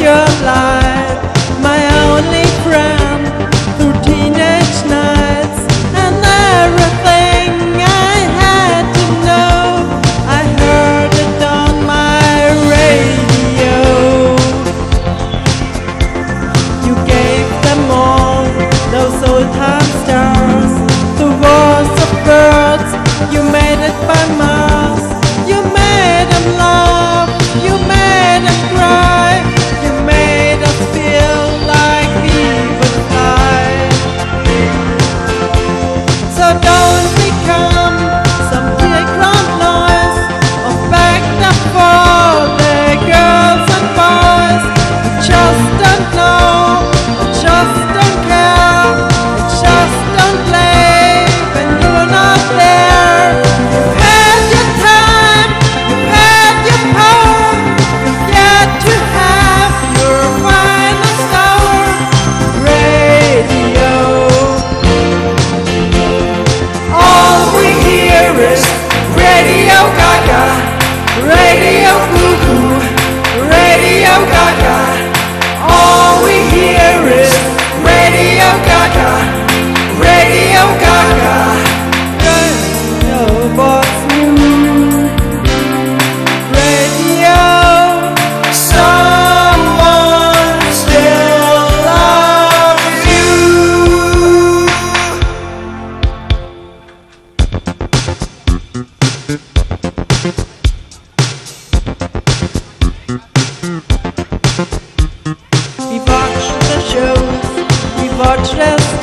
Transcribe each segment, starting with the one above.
your life, my only friend through teenage nights and everything I had to know. I heard it on my radio. You gave them all those old time stars, the of. You made it by mine.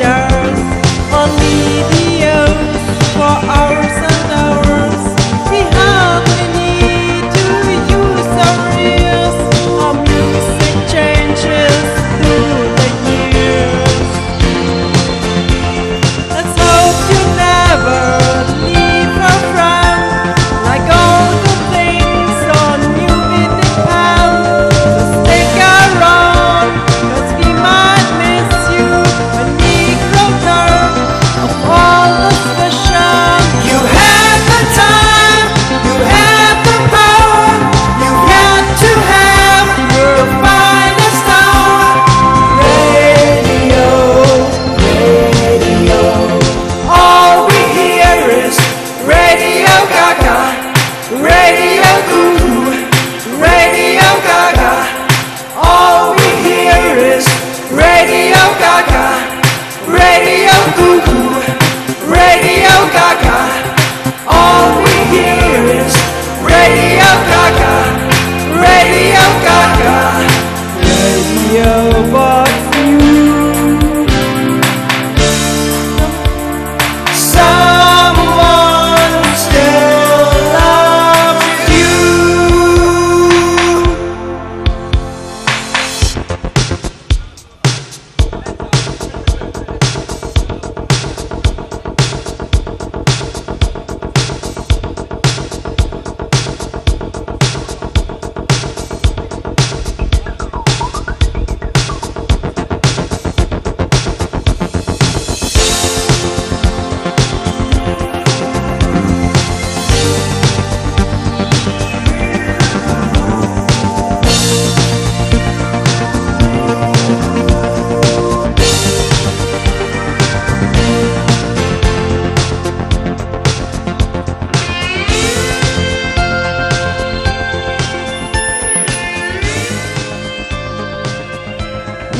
wonders on videos for our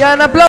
mañana.